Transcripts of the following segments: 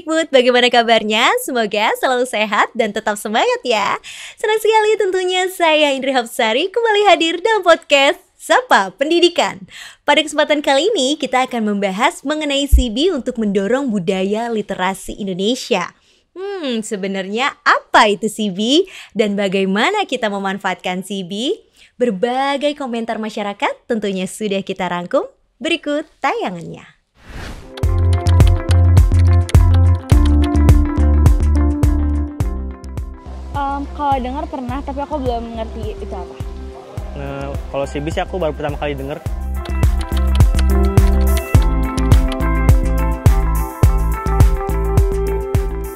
Kemdikbud, bagaimana kabarnya? Semoga selalu sehat dan tetap semangat ya. Senang sekali tentunya saya Indri Hapsari kembali hadir dalam podcast Sapa Pendidikan. Pada kesempatan kali ini kita akan membahas mengenai CB untuk mendorong budaya literasi Indonesia. Hmm, sebenarnya apa itu CB dan bagaimana kita memanfaatkan CB? Berbagai komentar masyarakat tentunya sudah kita rangkum. Berikut tayangannya. Kalau dengar pernah, tapi aku belum mengerti itu apa. Nah, kalau sih aku baru pertama kali denger.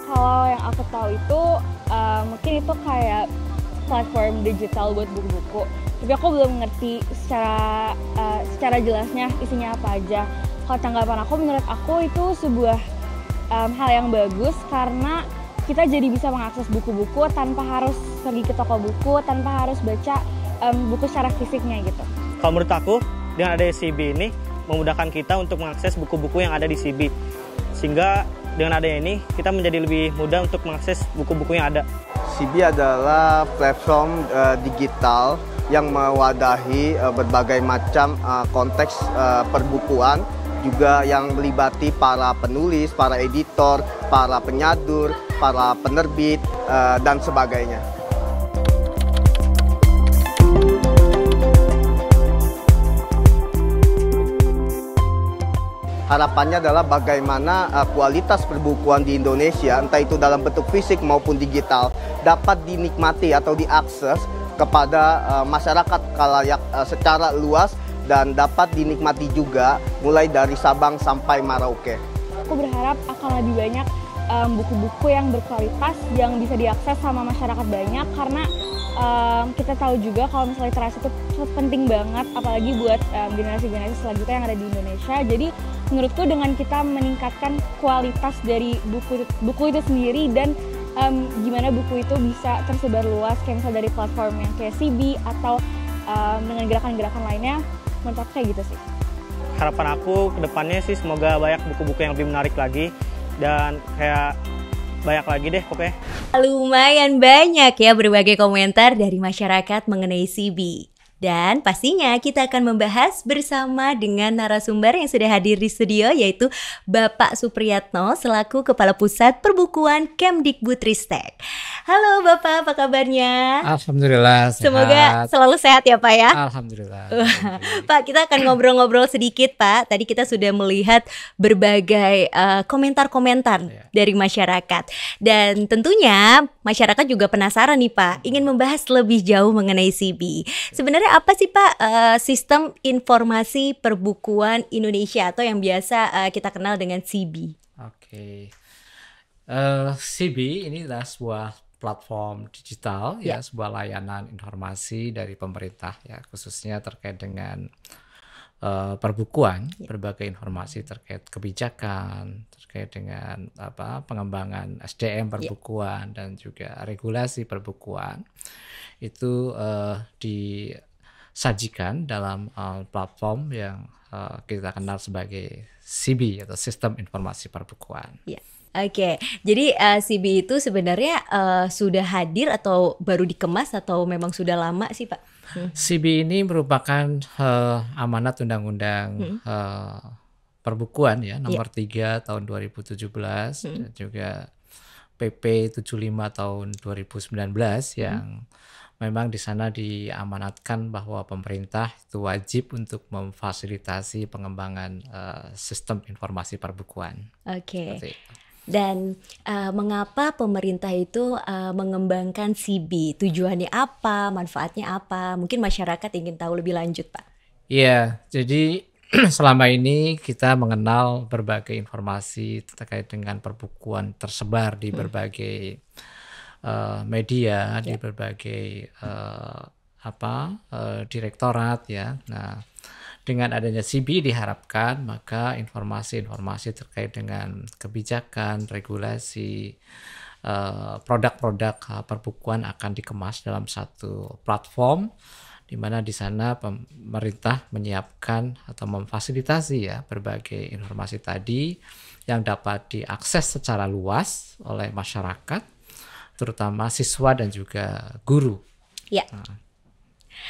Kalau yang aku tahu itu uh, mungkin itu kayak platform digital buat buku-buku. Tapi aku belum mengerti secara uh, secara jelasnya isinya apa aja. Kalau tanggapan aku menurut aku itu sebuah um, hal yang bagus karena kita jadi bisa mengakses buku-buku tanpa harus pergi ke toko buku, tanpa harus baca um, buku secara fisiknya gitu. Kalau menurut aku, dengan ada CB ini memudahkan kita untuk mengakses buku-buku yang ada di CB. Sehingga dengan adanya ini, kita menjadi lebih mudah untuk mengakses buku-buku yang ada. CB adalah platform uh, digital yang mewadahi uh, berbagai macam uh, konteks uh, perbukuan juga yang melibati para penulis, para editor, para penyadur, para penerbit, uh, dan sebagainya. Harapannya adalah bagaimana uh, kualitas perbukuan di Indonesia, entah itu dalam bentuk fisik maupun digital, dapat dinikmati atau diakses kepada uh, masyarakat kalayak uh, secara luas dan dapat dinikmati juga mulai dari Sabang sampai Merauke. Aku berharap akan lebih banyak buku-buku yang berkualitas yang bisa diakses sama masyarakat banyak karena um, kita tahu juga kalau misalnya literasi itu penting banget apalagi buat generasi-generasi um, selanjutnya yang ada di Indonesia. Jadi menurutku dengan kita meningkatkan kualitas dari buku buku itu sendiri dan um, gimana buku itu bisa tersebar luas kayak misalnya dari platform yang kayak CB atau um, dengan gerakan-gerakan lainnya menurut kayak gitu sih. Harapan aku ke depannya sih semoga banyak buku-buku yang lebih menarik lagi dan kayak banyak lagi deh pokoknya. Lumayan banyak ya berbagai komentar dari masyarakat mengenai CB. Dan pastinya kita akan membahas bersama dengan narasumber yang sudah hadir di studio yaitu Bapak Supriyatno selaku Kepala Pusat Perbukuan Kemdikbudristek. Halo Bapak, apa kabarnya? Alhamdulillah sehat. Semoga selalu sehat ya Pak ya. Alhamdulillah. Pak, kita akan ngobrol-ngobrol sedikit Pak. Tadi kita sudah melihat berbagai komentar-komentar uh, ya. dari masyarakat. Dan tentunya masyarakat juga penasaran nih Pak, ingin membahas lebih jauh mengenai CB. Sebenarnya apa sih Pak uh, sistem informasi perbukuan Indonesia atau yang biasa uh, kita kenal dengan CB? Oke, okay. uh, CB ini adalah sebuah platform digital yeah. ya, sebuah layanan informasi dari pemerintah ya, khususnya terkait dengan uh, perbukuan, yeah. berbagai informasi terkait kebijakan, terkait dengan apa pengembangan SDM ya. perbukuan yeah. dan juga regulasi perbukuan itu uh, di sajikan dalam uh, platform yang uh, kita kenal sebagai CB atau Sistem Informasi Perbukuan. Ya. Oke, okay. jadi uh, CB itu sebenarnya uh, sudah hadir atau baru dikemas atau memang sudah lama sih Pak? Hmm. CB ini merupakan uh, amanat undang-undang hmm. uh, perbukuan ya nomor yeah. 3 tahun 2017 hmm. dan juga PP 75 tahun 2019 yang hmm memang di sana diamanatkan bahwa pemerintah itu wajib untuk memfasilitasi pengembangan uh, sistem informasi perbukuan. Oke. Okay. Dan uh, mengapa pemerintah itu uh, mengembangkan CB? Tujuannya apa? Manfaatnya apa? Mungkin masyarakat ingin tahu lebih lanjut, Pak. Iya, jadi selama ini kita mengenal berbagai informasi terkait dengan perbukuan tersebar di hmm. berbagai hmm uh, media yeah. di berbagai uh, apa uh, direktorat ya. Nah, dengan adanya CB diharapkan maka informasi-informasi terkait dengan kebijakan, regulasi, produk-produk uh, perbukuan akan dikemas dalam satu platform di mana di sana pemerintah menyiapkan atau memfasilitasi ya berbagai informasi tadi yang dapat diakses secara luas oleh masyarakat, terutama siswa dan juga guru. Ya.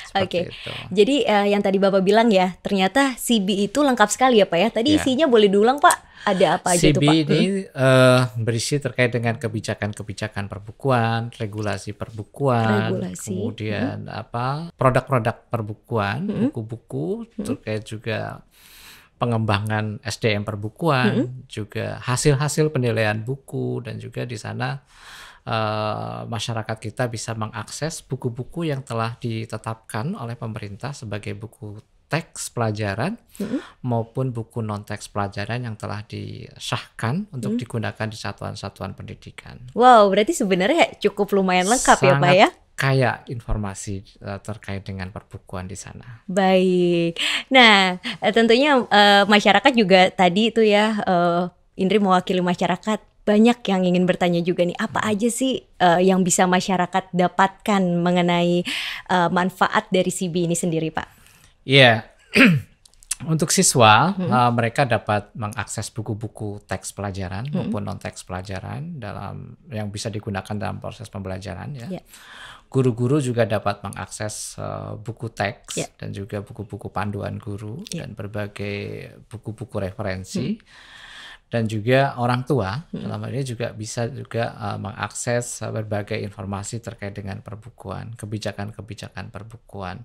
Seperti Oke. itu. Jadi eh, yang tadi Bapak bilang ya, ternyata CB itu lengkap sekali ya Pak ya. Tadi Ya. isinya boleh diulang Pak. Ada apa aja CB tuh Pak? ini eh, berisi terkait dengan kebijakan-kebijakan perbukuan, regulasi perbukuan, Regulasi. kemudian apa produk-produk perbukuan, Hmm. buku-buku terkait juga pengembangan SDM perbukuan, juga hasil-hasil penilaian buku dan juga di sana eh, masyarakat kita bisa mengakses buku-buku yang telah ditetapkan oleh pemerintah sebagai buku teks pelajaran maupun buku non teks pelajaran yang telah disahkan untuk digunakan di satuan-satuan pendidikan. Wow, berarti sebenarnya cukup lumayan lengkap ya Pak Sangat ya. Kaya informasi eh, terkait dengan perbukuan di sana. Baik. Nah, eh, tentunya eh, masyarakat juga tadi itu ya eh, Indri mewakili masyarakat banyak yang ingin bertanya juga nih apa aja sih eh, yang bisa masyarakat dapatkan mengenai eh, manfaat dari CB ini sendiri Pak? Iya. Untuk siswa, eh, mereka dapat mengakses buku-buku teks pelajaran maupun non teks pelajaran dalam yang bisa digunakan dalam proses pembelajaran ya. Ya. Guru-guru juga dapat mengakses eh, buku teks Ya. dan juga buku-buku panduan guru dan berbagai buku-buku referensi. Dan juga orang tua dalam hal ini juga bisa juga eh, mengakses berbagai informasi terkait dengan perbukuan, kebijakan-kebijakan perbukuan.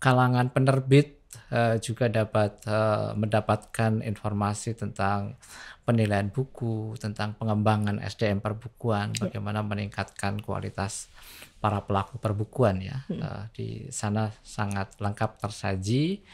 Kalangan penerbit eh, juga dapat eh, mendapatkan informasi tentang penilaian buku, tentang pengembangan SDM perbukuan, bagaimana meningkatkan kualitas para pelaku perbukuan ya. Eh, di sana sangat lengkap tersaji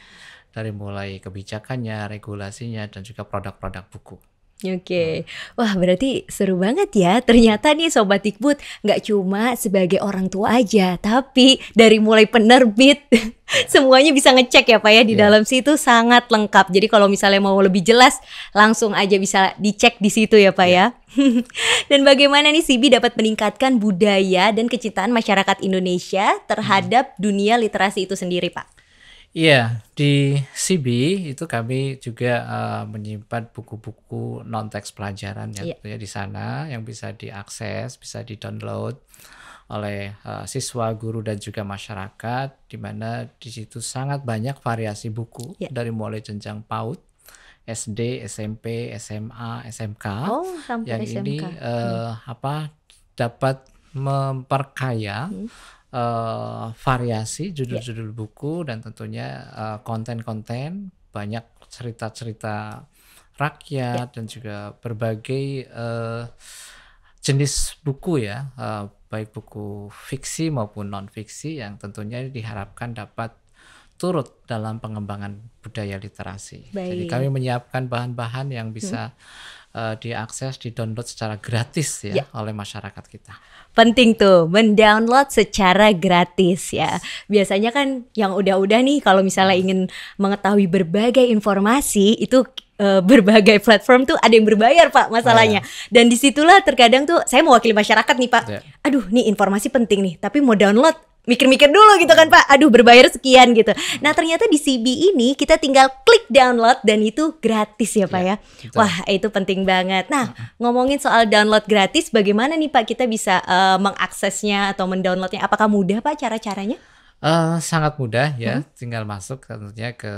dari mulai kebijakannya, regulasinya dan juga produk-produk buku. Oke, wah berarti seru banget ya. Ternyata nih Sobat Dikbud nggak cuma sebagai orang tua aja, tapi dari mulai penerbit semuanya bisa ngecek ya Pak ya di Ya. dalam situ sangat lengkap. Jadi kalau misalnya mau lebih jelas langsung aja bisa dicek di situ ya Pak ya. dan bagaimana nih Sibi dapat meningkatkan budaya dan kecintaan masyarakat Indonesia terhadap dunia literasi itu sendiri Pak? Iya, di CB itu kami juga eh, menyimpan buku-buku non teks pelajaran ya Iya. tentunya di sana yang bisa diakses, bisa di-download oleh eh, siswa, guru dan juga masyarakat di mana di situ sangat banyak variasi buku Iya. dari mulai jenjang PAUD, SD, SMP, SMA, SMK Oh, sampai yang SMK. ini eh, apa dapat memperkaya Hmm. Eh, variasi judul-judul buku dan tentunya eh, konten-konten banyak cerita-cerita rakyat dan juga berbagai eh, jenis buku ya eh, baik buku fiksi maupun non fiksi yang tentunya diharapkan dapat turut dalam pengembangan budaya literasi. Jadi Baik. kami menyiapkan bahan-bahan yang bisa eh, diakses, di-download secara gratis ya, Ya. oleh masyarakat kita. Penting tuh mendownload secara gratis ya. Biasanya kan yang udah-udah nih kalau misalnya ingin mengetahui berbagai informasi itu eh, berbagai platform tuh ada yang berbayar Pak masalahnya. Dan di situlah terkadang tuh saya mewakili masyarakat nih Pak. Ya. Aduh nih informasi penting nih tapi mau download mikir-mikir dulu gitu kan Pak. Aduh berbayar sekian gitu. Nah ternyata di CB ini kita tinggal klik download dan itu gratis ya Pak ya. betul. Wah itu penting banget. Nah ngomongin soal download gratis, bagaimana nih Pak kita bisa eh, mengaksesnya atau mendownloadnya? Apakah mudah Pak cara-caranya? Eh, sangat mudah Hmm. ya, tinggal masuk tentunya ke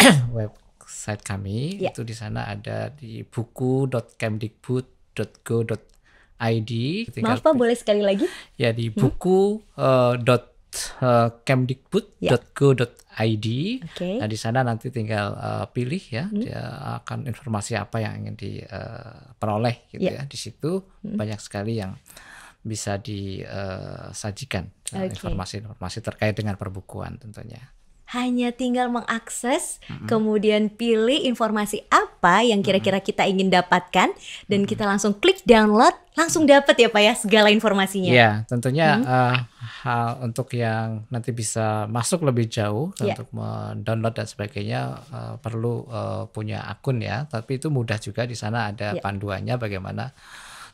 website kami. Ya. Itu di sana ada di buku.kemdikbud.go.id. Tinggal Maaf Pak boleh sekali lagi? ya di buku eh, dot eh, kemdikbud.go.id. Oke. Nah di sana nanti tinggal eh, pilih ya, Hmm. dia akan informasi apa yang ingin diperoleh gitu Ya. ya. Di situ banyak sekali yang bisa disajikan eh, Oke. informasi-informasi terkait dengan perbukuan tentunya. Hanya tinggal mengakses, kemudian pilih informasi apa yang kira-kira kita ingin dapatkan dan kita langsung klik download, langsung dapat ya Pak ya segala informasinya. Ya, tentunya Hmm. eh, hal untuk yang nanti bisa masuk lebih jauh Ya. untuk mendownload dan sebagainya eh, perlu eh, punya akun ya. Tapi itu mudah juga di sana ada Ya. panduannya bagaimana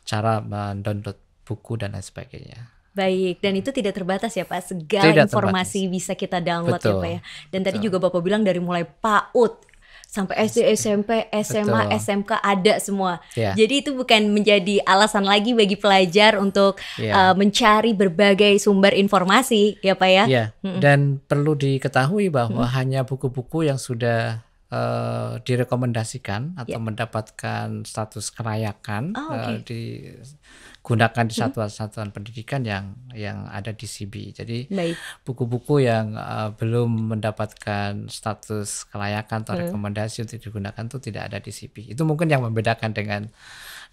cara mendownload buku dan lain sebagainya. Baik, dan itu tidak terbatas ya Pak. Segala Tidak informasi bisa kita download ya Betul. Pak ya. Dan tadi juga Bapak bilang dari mulai PAUD sampai SD, SMP, SMA, Betul. SMK ada semua. Ya. Jadi itu bukan menjadi alasan lagi bagi pelajar untuk uh, Ya. mencari berbagai sumber informasi, ya Pak ya? Ya, dan perlu diketahui bahwa hanya buku-buku yang sudah eh, direkomendasikan atau Ya. mendapatkan status kelayakan Oh, eh, oke. digunakan di satuan-satuan pendidikan yang yang ada di CB. Jadi buku-buku yang eh, belum mendapatkan status kelayakan Hmm. atau rekomendasi untuk digunakan itu tidak ada di CB. Itu mungkin yang membedakan dengan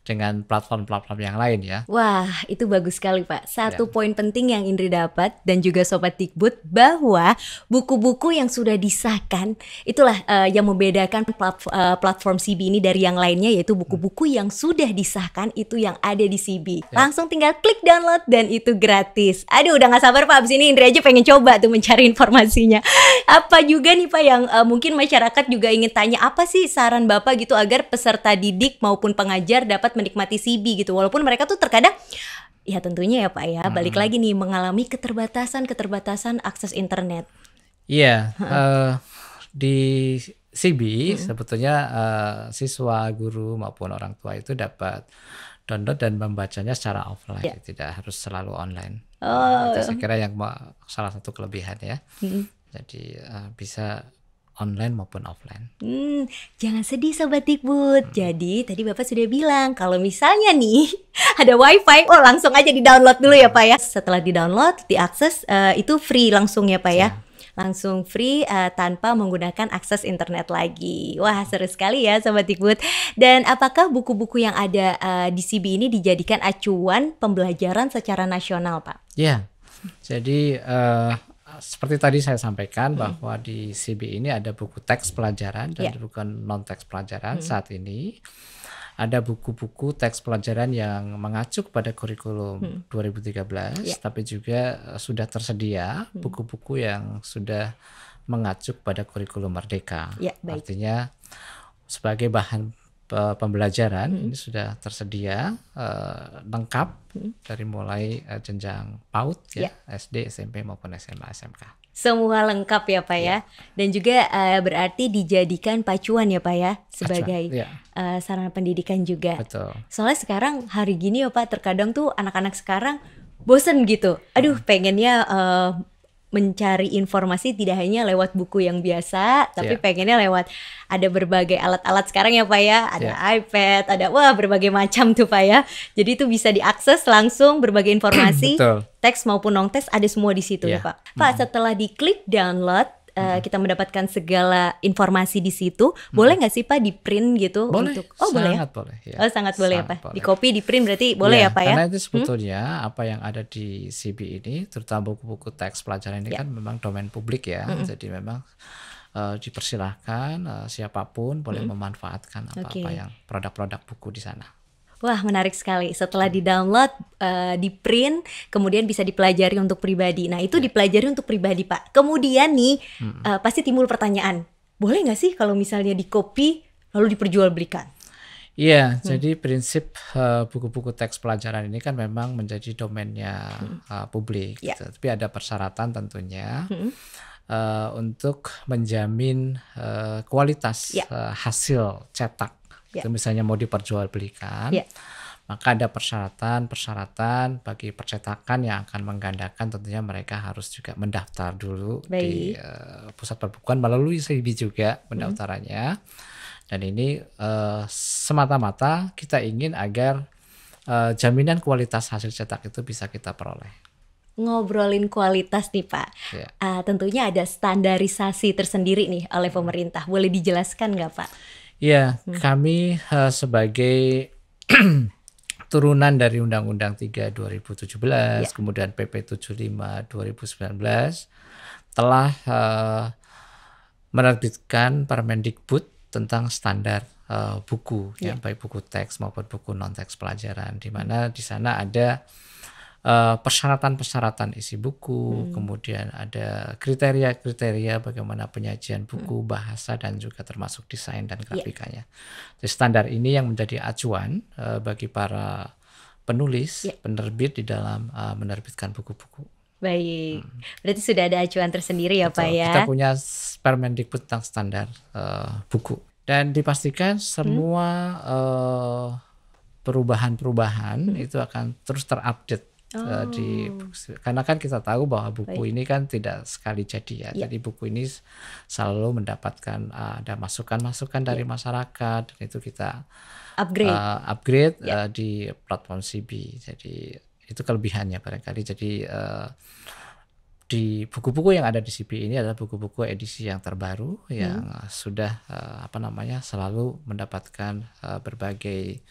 dengan platform-platform yang lain ya. Wah, itu bagus sekali Pak. Satu Ya. poin penting yang Indri dapat dan juga Sobat Dikbud bahwa buku-buku yang sudah disahkan itulah eh, yang membedakan eh, platform CB ini dari yang lainnya yaitu buku-buku yang sudah disahkan itu yang ada di CB. Ya. Langsung tinggal klik download dan itu gratis. Aduh, udah nggak sabar Pak. Abis ini Indri aja pengen coba tuh mencari informasinya. Apa juga nih Pak yang eh, mungkin masyarakat juga ingin tanya apa sih saran Bapak gitu agar peserta didik maupun pengajar dapat menikmati CB gitu. Walaupun mereka tuh terkadang ya tentunya ya Pak ya, balik lagi nih mengalami keterbatasan-keterbatasan akses internet. Iya, eh, di CB sebetulnya eh, siswa, guru maupun orang tua itu dapat download dan membacanya secara offline, Ya. tidak harus selalu online. Oh. Itu saya kira yang salah satu kelebihan ya. Mm. Jadi eh, bisa online maupun offline. Hmm, jangan sedih Sobat Dikbud. Jadi tadi Bapak sudah bilang kalau misalnya nih ada wifi, oh langsung aja di-download dulu ya Pak ya. Setelah di-download, diakses eh, itu free langsung ya Pak ya. Langsung free eh, tanpa menggunakan akses internet lagi. Wah seru sekali ya Sobat Dikbud. Dan apakah buku-buku yang ada eh, di CB ini dijadikan acuan pembelajaran secara nasional Pak? Ya, jadi eh, seperti tadi saya sampaikan bahwa di CB ini ada buku teks pelajaran dan Ya. buku non teks pelajaran saat ini. Ada buku-buku teks pelajaran yang mengacu pada kurikulum 2013, Ya. tapi juga eh, sudah tersedia buku-buku yang sudah mengacu pada kurikulum merdeka. Ya, baik. Artinya sebagai bahan pembelajaran Hmm. ini sudah tersedia eh, lengkap dari mulai eh, jenjang PAUD ya, SD, SMP maupun SMA, SMK. Semua lengkap ya Pak ya. Dan juga eh, berarti dijadikan pacuan ya Pak ya sebagai ya. eh, sarana pendidikan juga. Betul. Soalnya sekarang hari gini ya Pak, terkadang tuh anak-anak sekarang bosen gitu. Aduh, pengennya eh, mencari informasi tidak hanya lewat buku yang biasa, tapi Iya. pengennya lewat ada berbagai alat-alat sekarang ya Pak ya. Ada iPad, ada wah berbagai macam tuh Pak ya. Jadi itu bisa diakses langsung berbagai informasi teks maupun non teks ada semua di situ ya Iya. Pak. Pak setelah diklik download eh, kita mendapatkan segala informasi di situ. Boleh nggak sih Pak di print gitu Boleh. untuk Oh boleh ya. sangat boleh. ya. Oh sangat boleh ya Sangat Pak. boleh. Di copy di print berarti boleh Iya, ya Pak ya. Karena itu sebetulnya apa yang ada di CB ini, terutama buku-buku teks pelajaran ini Ya. kan memang domain publik ya. Jadi memang eh, dipersilahkan eh, siapa pun boleh memanfaatkan apa-apa Oke. yang produk-produk buku di sana. Wah menarik sekali. Setelah di download, eh, di print, kemudian bisa dipelajari untuk pribadi. Nah itu dipelajari untuk pribadi Pak. Kemudian nih eh, pasti timbul pertanyaan, boleh nggak sih kalau misalnya di copy lalu diperjualbelikan? Iya, jadi prinsip eh, buku-buku teks pelajaran ini kan memang menjadi domainnya eh, publik. Ya. gitu. Tapi ada persyaratan tentunya eh, untuk menjamin eh, kualitas Ya. eh, hasil cetak. Ya. Itu misalnya mau diperjualbelikan, Ya. maka ada persyaratan-persyaratan bagi percetakan yang akan menggandakan tentunya mereka harus juga mendaftar dulu di Baik. eh, pusat perbukuan melalui CIB juga pendaftarannya. Dan ini eh, semata-mata kita ingin agar eh, jaminan kualitas hasil cetak itu bisa kita peroleh. Ngobrolin kualitas nih Pak. Ya. Ah, tentunya ada standarisasi tersendiri nih oleh pemerintah. Boleh dijelaskan nggak Pak? Ya, kami eh, sebagai turunan dari Undang-Undang 3 2017, kemudian PP 75 2019 telah eh, menerbitkan Permendikbud tentang standar eh, buku ya, baik buku teks maupun buku non teks pelajaran di mana di sana ada persyaratan-persyaratan isi buku, kemudian ada kriteria-kriteria bagaimana penyajian buku, bahasa dan juga termasuk desain dan grafikanya. Jadi standar ini yang menjadi acuan eh, bagi para penulis, Ya. penerbit di dalam eh, menerbitkan buku-buku. Baik. Berarti sudah ada acuan tersendiri ya Pak Betul. ya. Kita punya Permendikbud tentang standar eh, buku. dan dipastikan semua eh, perubahan-perubahan itu akan terus terupdate eh, di karena kan kita tahu bahwa buku ini kan tidak sekali jadi ya. Ya. Jadi buku ini selalu mendapatkan eh, ada masukan-masukan dari masyarakat dan itu kita Upgrade. uh, upgrade Ya. uh, di platform CB. Jadi itu kelebihannya barangkali. Jadi uh, di buku-buku yang ada di CB ini adalah buku-buku edisi yang terbaru yang uh, sudah uh, apa namanya selalu mendapatkan uh, berbagai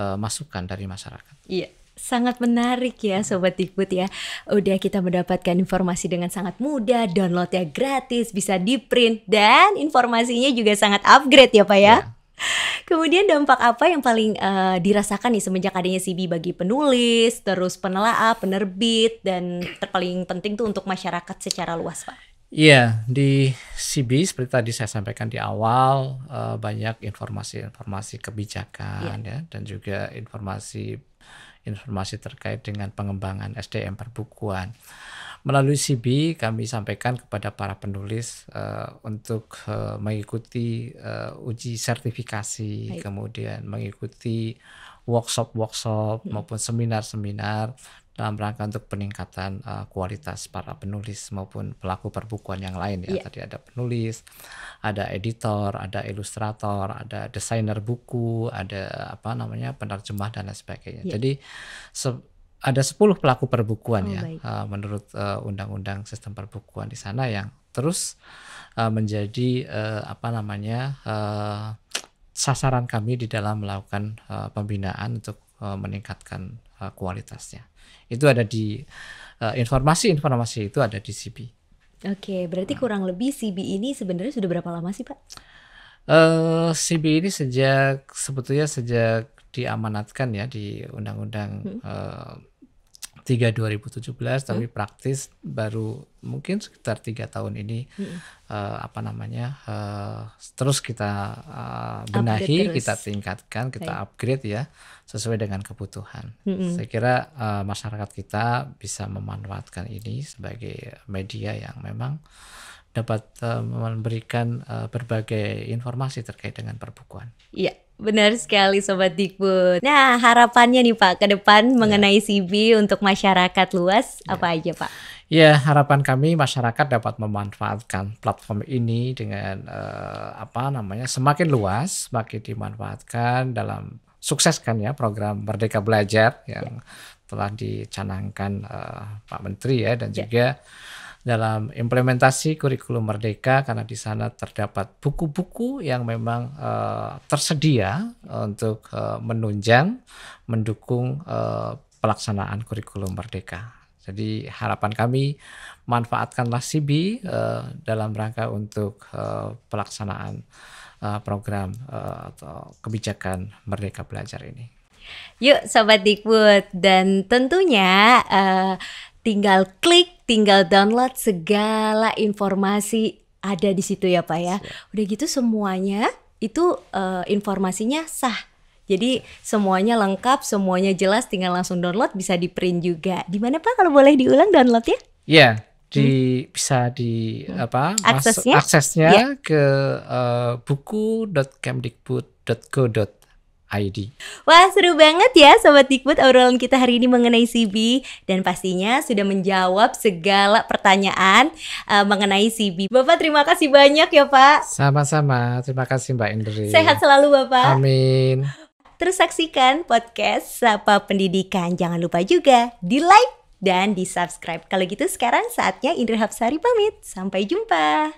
uh, masukan dari masyarakat. Iya, sangat menarik ya Sobat Dikbud ya. Udah kita mendapatkan informasi dengan sangat mudah, downloadnya gratis, bisa di print, dan informasinya juga sangat upgrade ya Pak ya. Ya. Kemudian dampak apa yang paling eh, dirasakan nih semenjak adanya CB bagi penulis, terus penelaah, penerbit, dan terpaling penting tuh untuk masyarakat secara luas Pak? Iya, di CB seperti tadi saya sampaikan di awal eh, banyak informasi-informasi kebijakan ya dan juga informasi informasi terkait dengan pengembangan SDM perbukuan. Melalui CB kami sampaikan kepada para penulis eh, untuk eh, mengikuti eh, uji sertifikasi, Baik. kemudian mengikuti workshop-workshop maupun seminar-seminar dalam rangka untuk peningkatan uh, kualitas para penulis maupun pelaku perbukuan yang lain ya. Iya. Tadi ada penulis, ada editor, ada ilustrator, ada desainer buku, ada apa namanya penerjemah dan lain sebagainya. Iya. Jadi se- ada 10 pelaku perbukuan Oh, ya baik. uh, menurut uh, undang-undang sistem perbukuan di sana yang terus uh, menjadi uh, apa namanya uh, sasaran kami di dalam melakukan uh, pembinaan untuk uh, meningkatkan uh, kualitasnya. Itu ada di uh, informasi-informasi itu ada di CB. Oke, berarti Nah. kurang lebih CB ini sebenarnya sudah berapa lama sih Pak? Eh CB ini sejak sebetulnya sejak diamanatkan ya di Undang-Undang eh, 3 2017 tapi praktis baru mungkin sekitar tiga tahun ini eh, apa namanya eh, terus kita eh, benahi terus. kita tingkatkan kita upgrade ya sesuai dengan kebutuhan Mm-mm. saya kira eh, masyarakat kita bisa memanfaatkan ini sebagai media yang memang dapat eh, memberikan eh, berbagai informasi terkait dengan perbukuan. Iya, benar sekali Sobat Dikbud. Nah, harapannya nih Pak ke depan Ya. mengenai CB untuk masyarakat luas apa aja Pak? Ya, harapan kami masyarakat dapat memanfaatkan platform ini dengan eh, apa namanya semakin luas, semakin dimanfaatkan dalam sukseskan ya program Merdeka Belajar yang telah dicanangkan eh, Pak Menteri ya dan Ya. juga dalam implementasi kurikulum Merdeka karena di sana terdapat buku-buku yang memang eh, tersedia untuk eh, menunjang mendukung eh, pelaksanaan kurikulum Merdeka. Jadi harapan kami manfaatkanlah CB eh, dalam rangka untuk eh, pelaksanaan eh, program eh, atau kebijakan Merdeka Belajar ini. Yuk Sobat Dikbud dan tentunya eh, tinggal klik, tinggal download segala informasi ada di situ ya Pak ya. Udah gitu semuanya itu eh, informasinya sah. Jadi semuanya lengkap, semuanya jelas, tinggal langsung download bisa di print juga. Di mana Pak kalau boleh diulang downloadnya? Ya, di bisa di apa masuk- Aksesnya? aksesnya Ya. ke eh, buku.kemdikbud.go.id. Wah seru banget ya Sobat Dikbud obrolan kita hari ini mengenai CB Dan pastinya sudah menjawab segala pertanyaan eh, mengenai CB Bapak terima kasih banyak ya Pak. Sama-sama, terima kasih Mbak Indri. Sehat selalu Bapak. Amin. Terus saksikan podcast Sapa Pendidikan. Jangan lupa juga di like dan di subscribe. Kalau gitu sekarang saatnya Indri Hapsari pamit. Sampai jumpa